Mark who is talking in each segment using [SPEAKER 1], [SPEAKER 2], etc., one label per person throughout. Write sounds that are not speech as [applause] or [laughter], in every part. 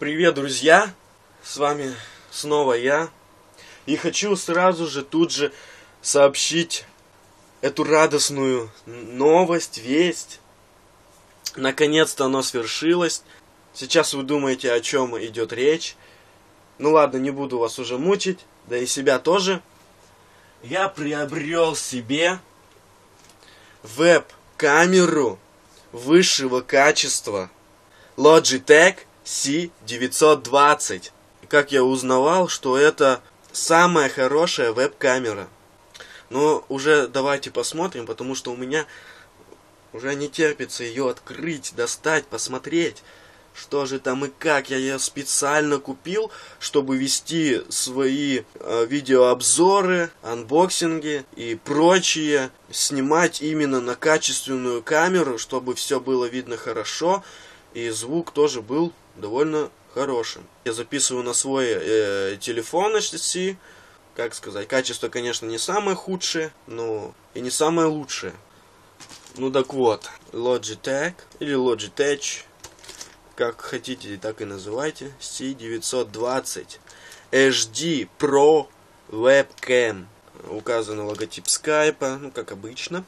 [SPEAKER 1] Привет, друзья! С вами снова я. И хочу сразу же тут же сообщить эту радостную новость, весть. Наконец-то оно свершилось. Сейчас вы думаете, о чем идет речь. Ну ладно, не буду вас уже мучить, да и себя тоже. Я приобрел себе веб-камеру высшего качества Logitech C920. Как я узнавал, что это самая хорошая веб-камера. Но уже давайте посмотрим, потому что у меня уже не терпится ее открыть, достать, посмотреть. Что же там и как? Я ее специально купил, чтобы вести свои э, видеообзоры, анбоксинги и прочее. Снимать именно на качественную камеру, чтобы все было видно хорошо. И звук тоже был довольно хорошим. Я записываю на свой э, телефон HTC. Как сказать, качество, конечно, не самое худшее, но и не самое лучшее. Ну так вот, Logitech или Logitech как хотите, так и называйте, C920 HD Pro Webcam. Указан логотип скайпа, ну как обычно.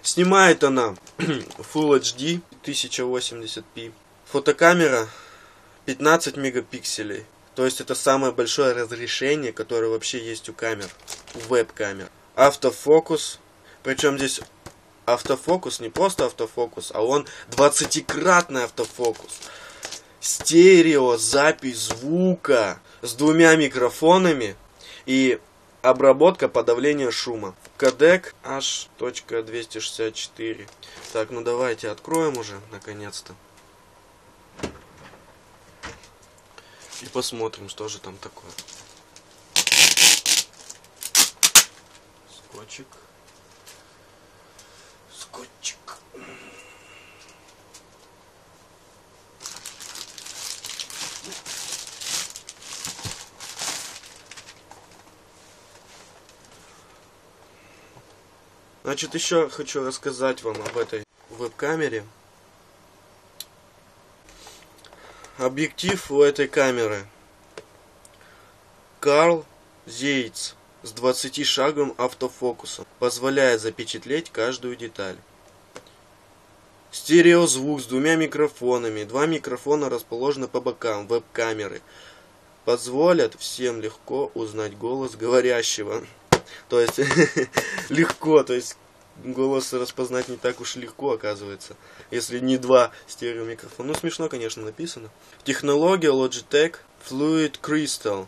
[SPEAKER 1] Снимает она [clears throat] Full HD 1080p. Фотокамера 15 мегапикселей. То есть это самое большое разрешение, которое вообще есть у камер, у веб-камер. Автофокус. Причем здесь автофокус не просто автофокус, а он 20-кратный автофокус. Стерео, запись звука с двумя микрофонами и обработка подавления шума. Кодек H.264. Так, ну давайте откроем уже, наконец-то. И посмотрим, что же там такое. Скотчик скотчик. Значит, еще хочу рассказать вам об этой веб-камере. Объектив у этой камеры Карл Зейц с 20 шагом автофокусом, позволяет запечатлеть каждую деталь. Стереозвук с двумя микрофонами. Два микрофона расположены по бокам веб-камеры. Позволят всем легко узнать голос говорящего. То есть, [laughs] легко, то есть, голос распознать не так уж легко, оказывается. Если не два стереомикрофона. Ну, смешно, конечно, написано. Технология Logitech Fluid Crystal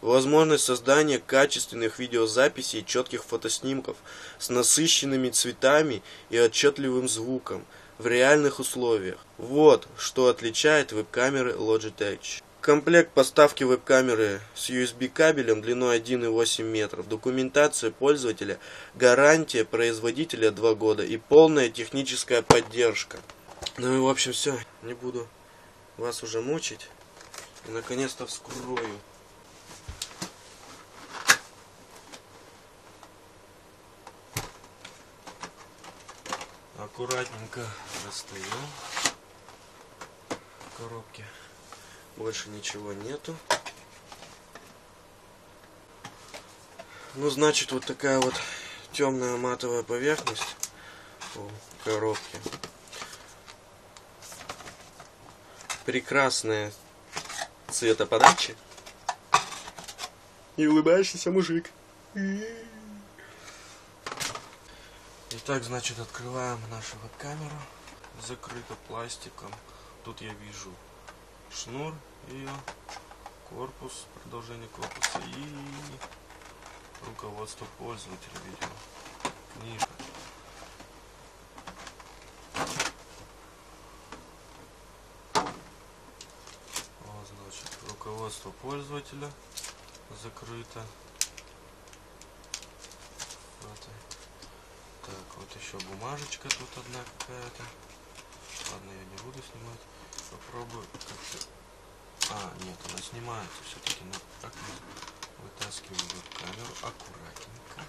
[SPEAKER 1] возможность создания качественных видеозаписей и четких фотоснимков с насыщенными цветами и отчетливым звуком в реальных условиях. Вот что отличает веб-камеры Logitech. Комплект поставки веб-камеры с USB кабелем длиной 1,8 метров, документация пользователя, гарантия производителя 2 года и полная техническая поддержка. Ну и в общем все, не буду вас уже мучить. Наконец-то вскрою. аккуратненько достаю коробки больше ничего нету. Ну значит вот такая вот темная матовая поверхность у коробки. Прекрасная цветоподача. И улыбающийся мужик. Итак, значит, открываем нашу веб-камеру. Закрыто пластиком. Тут я вижу шнур ее, корпус, продолжение корпуса и руководство пользователя видео. Книга. Вот, значит, руководство пользователя закрыто. Так, вот еще бумажечка тут одна какая-то. Ладно, я не буду снимать. Попробую как-то... А, нет, она снимается все-таки. Но как вытаскиваю камеру аккуратненько.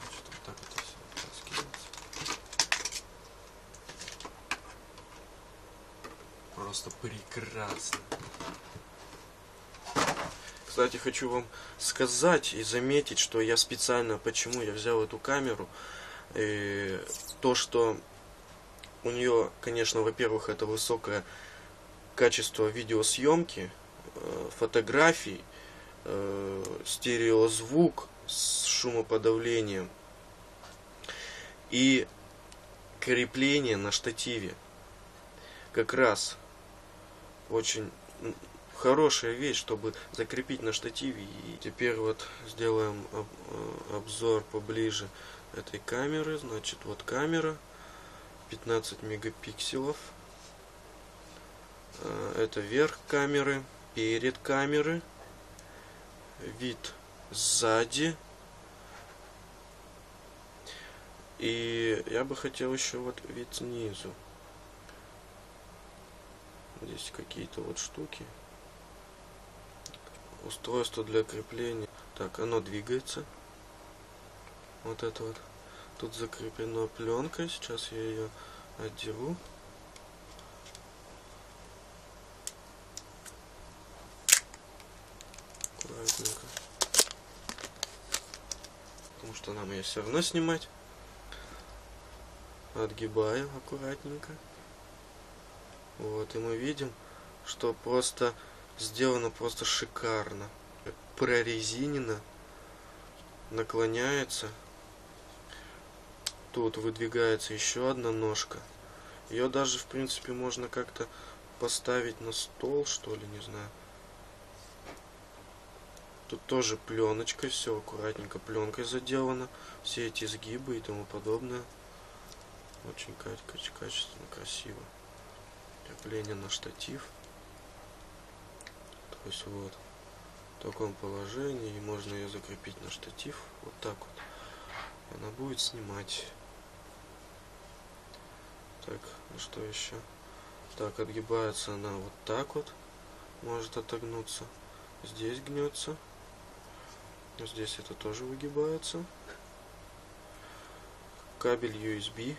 [SPEAKER 1] Значит, вот так это все вытаскивается. просто прекрасно. Кстати, хочу вам сказать и заметить, что я специально, почему я взял эту камеру, и то, что у нее, конечно, во-первых, это высокое качество видеосъемки, э, фотографий, э, стереозвук с шумоподавлением и крепление на штативе. Как раз очень хорошая вещь, чтобы закрепить на штативе. И теперь вот сделаем э, обзор поближе этой камеры. Значит, вот камера 15 мегапикселов. Э, это верх камеры, перед камеры, вид сзади. И я бы хотел еще вот вид снизу. Здесь какие-то вот штуки устройство для крепления. Так, оно двигается. Вот это вот. Тут закреплено пленкой. Сейчас я ее отдеру. Аккуратненько. Потому что нам ее все равно снимать. Отгибаю аккуратненько. Вот, и мы видим, что просто сделано просто шикарно. Прорезинено. Наклоняется. Тут выдвигается еще одна ножка. Ее даже, в принципе, можно как-то поставить на стол, что ли, не знаю. Тут тоже пленочка, все аккуратненько пленкой заделано. Все эти сгибы и тому подобное. Очень качественно, красиво. Крепление на штатив. То есть вот в таком положении и можно ее закрепить на штатив вот так вот она будет снимать так ну что еще? Так отгибается она вот так вот. Может отогнуться. Здесь гнется. Здесь это тоже выгибается. Кабель USB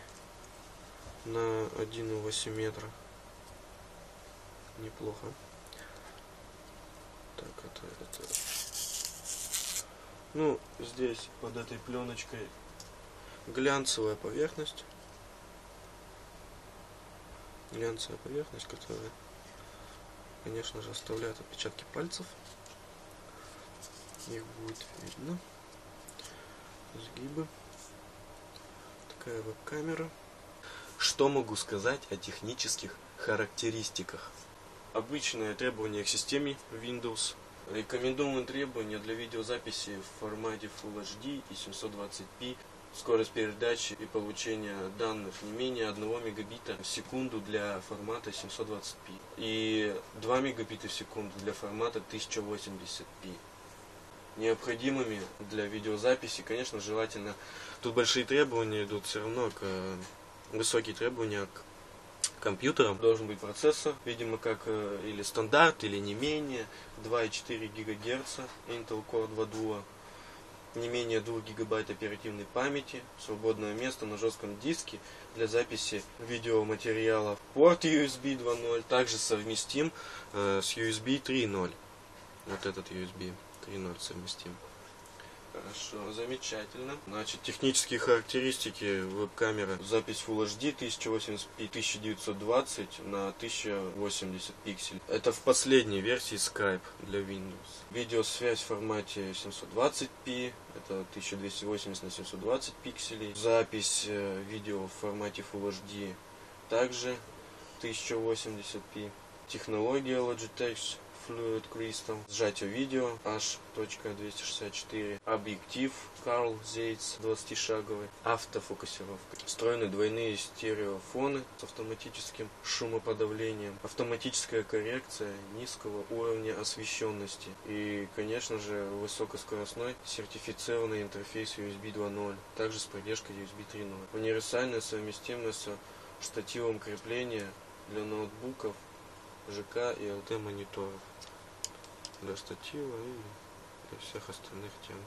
[SPEAKER 1] на 1,8 метра. Неплохо. Так, это, это... Ну, здесь под этой пленочкой глянцевая поверхность. Глянцевая поверхность, которая, конечно же, оставляет отпечатки пальцев. Их будет видно. Сгибы. Такая веб-камера. Что могу сказать о технических характеристиках? Обычное требование к системе Windows. Рекомендуемые требования для видеозаписи в формате Full HD и 720p. Скорость передачи и получения данных не менее 1 мегабита в секунду для формата 720p и 2 мегабита в секунду для формата 1080p. Необходимыми для видеозаписи, конечно, желательно, тут большие требования идут все равно к высокие требования к компьютером должен быть процессор, видимо, как э, или стандарт, или не менее, 2,4 ГГц, Intel Core 2 Duo, не менее 2 гигабайт оперативной памяти, свободное место на жестком диске для записи видеоматериала. Порт USB 2.0 также совместим э, с USB 3.0. Вот этот USB 3.0 совместим. Хорошо, замечательно. Значит, технические характеристики веб-камеры. Запись Full HD 1080p 1920 на 1080 пикселей. Это в последней версии Skype для Windows. Видеосвязь в формате 720p, это 1280 на 720 пикселей. Запись э, видео в формате Full HD также 1080p. Технология Logitech Fluid Crystal, сжатие видео. H.264, объектив. Carl Zeiss 20-шаговый, автофокусировка, встроены двойные стереофоны с автоматическим шумоподавлением, автоматическая коррекция низкого уровня освещенности. И, конечно же, высокоскоростной сертифицированный интерфейс USB 2.0, также с поддержкой USB 3.0. Универсальная совместимость с штативом крепления для ноутбуков ЖК и ЛТ мониторов для штатива и для всех остальных тем.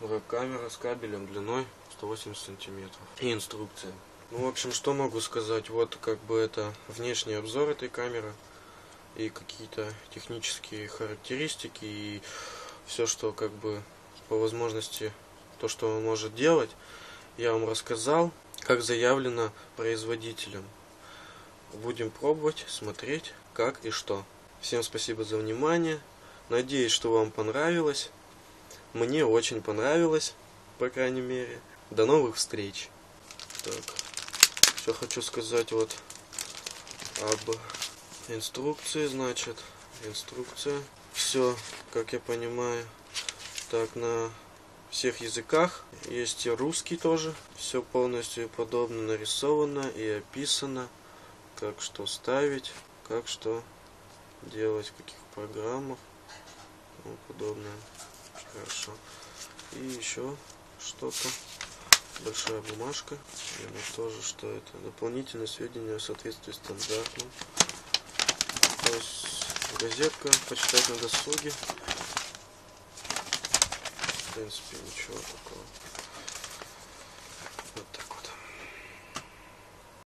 [SPEAKER 1] Веб-камера с кабелем длиной 180 сантиметров. И инструкция. Ну, в общем, что могу сказать? Вот как бы это внешний обзор этой камеры и какие-то технические характеристики и все, что как бы по возможности, то, что он может делать, я вам рассказал, как заявлено производителем. Будем пробовать, смотреть, как и что. Всем спасибо за внимание. Надеюсь, что вам понравилось. Мне очень понравилось, по крайней мере. До новых встреч. Так, все хочу сказать вот об инструкции, значит. Инструкция. Все, как я понимаю, так на всех языках. Есть и русский тоже. Все полностью подобно нарисовано и описано. Как что ставить, как что делать, в каких программах и подобное. Хорошо. И еще что-то. Большая бумажка. И тоже, что это. Дополнительные сведения о соответствии стандартам. То есть газетка, почитать на досуге. В принципе, ничего такого.